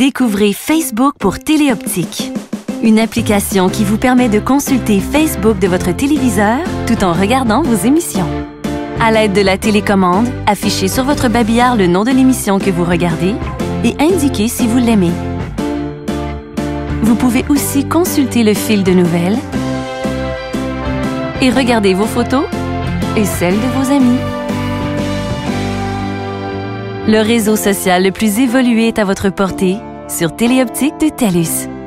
Découvrez Facebook pour téléoptique. Une application qui vous permet de consulter Facebook de votre téléviseur tout en regardant vos émissions. À l'aide de la télécommande, affichez sur votre babillard le nom de l'émission que vous regardez et indiquez si vous l'aimez. Vous pouvez aussi consulter le fil de nouvelles et regarder vos photos et celles de vos amis. Le réseau social le plus évolué est à votre portée sur Téléoptique de TELUS.